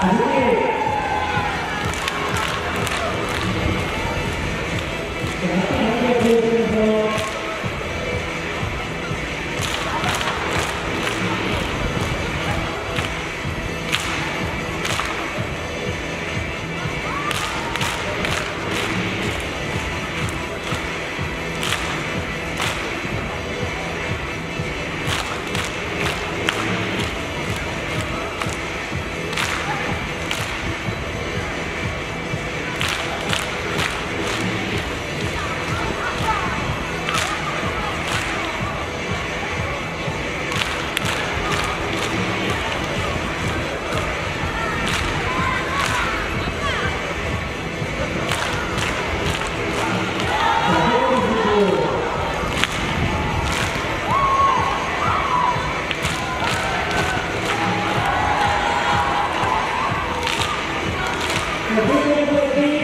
Thank you. The